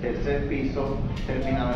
tercer piso, terminal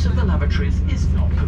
use of the lavatories is not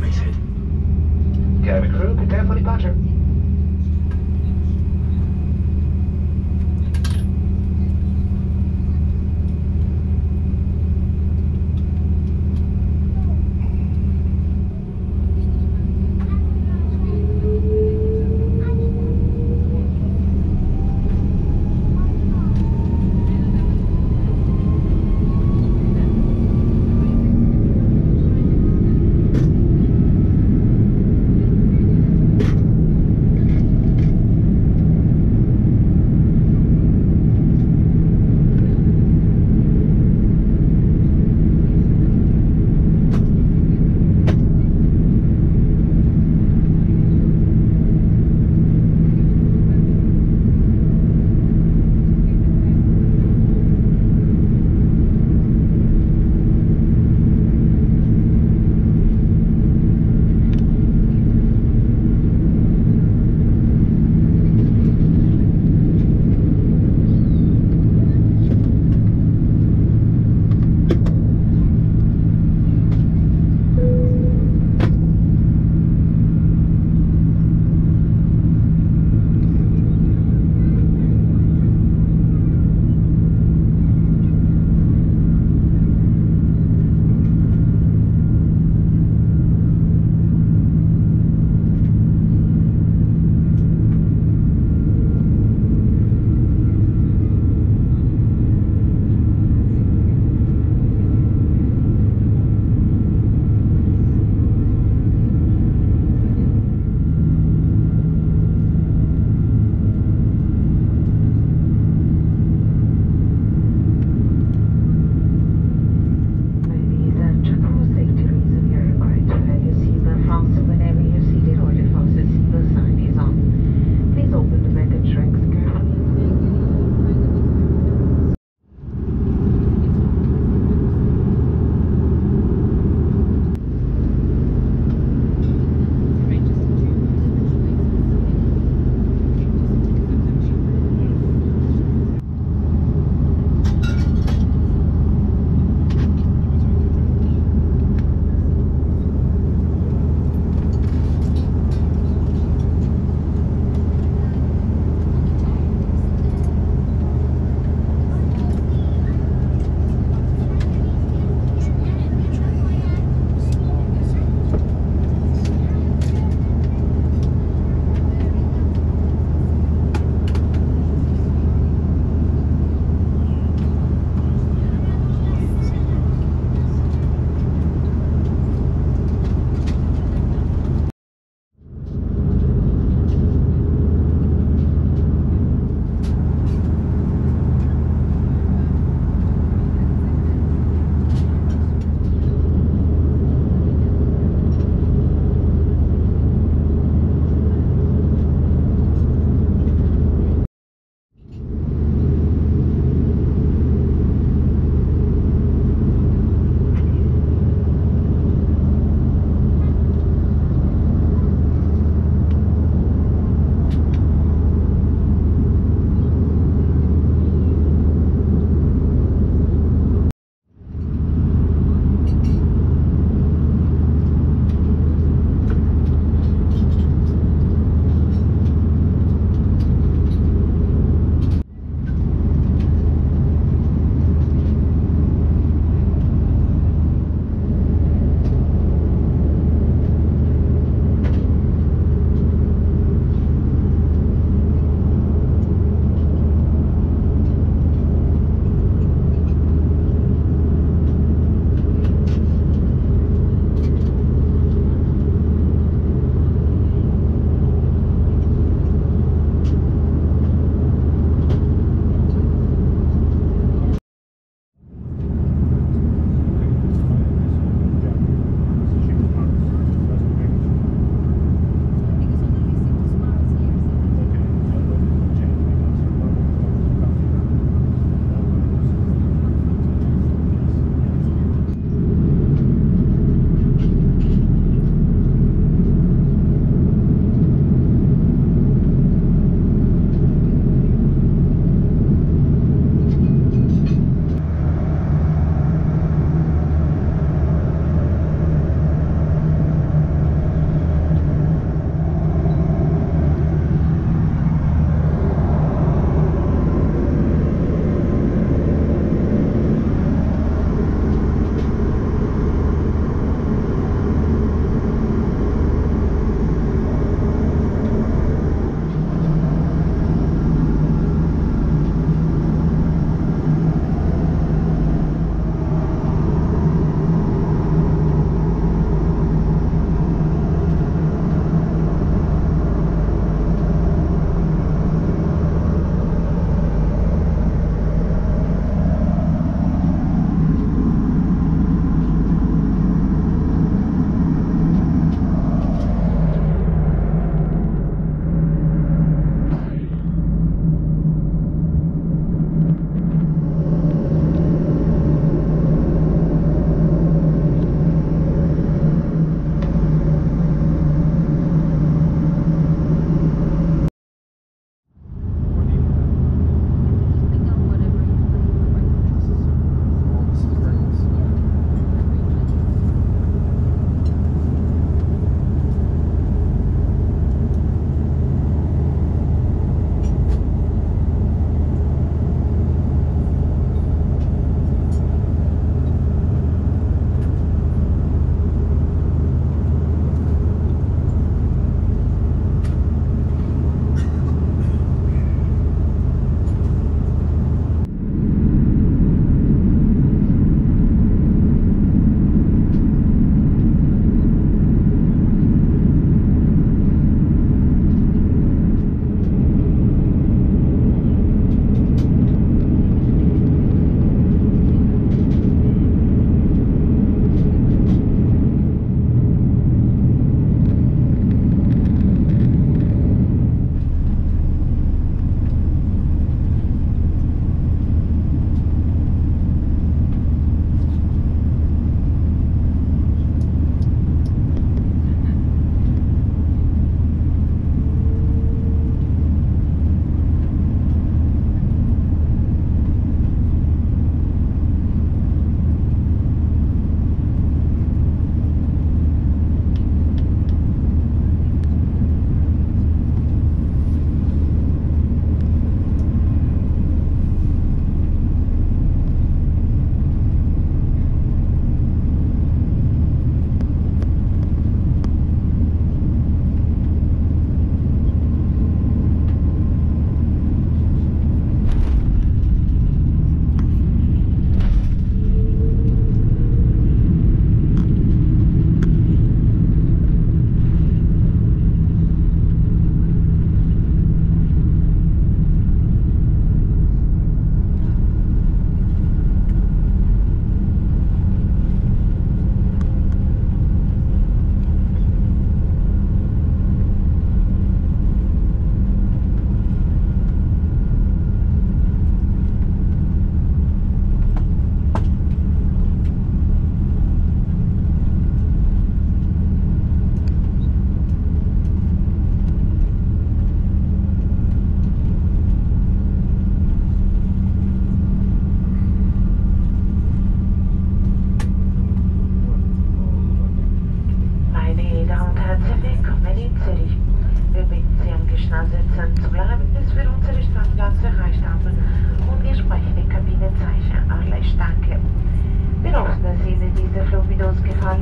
hat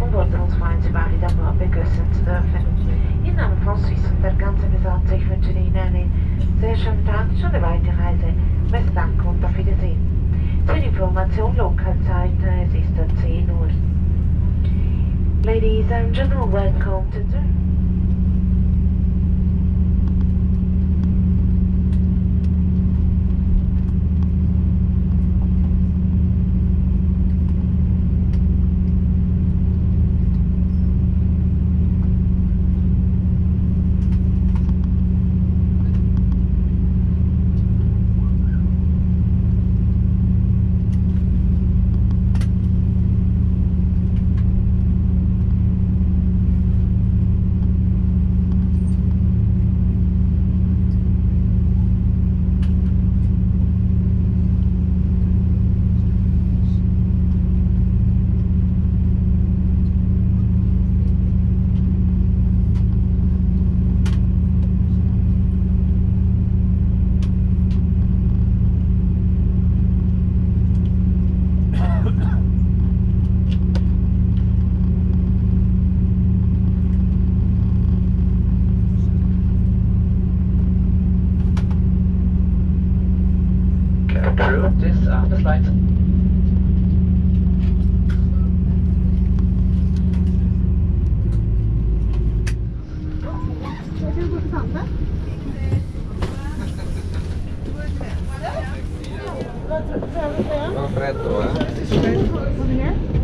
und wieder mal begrüßen zu dürfen. Im Namen von Swiss und der ganzen Besatzung wünsche ich Ihnen einen sehr schönen Tag, schöne Weiterreise. Besten Dank und auf Wiedersehen. Zur Information Lokalzeit, äh, es ist äh, 10 Uhr. Ladies and gentlemen, welcome to the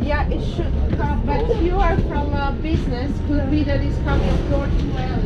Yeah, it should come, but you are from uh, business, could be that it's coming door to.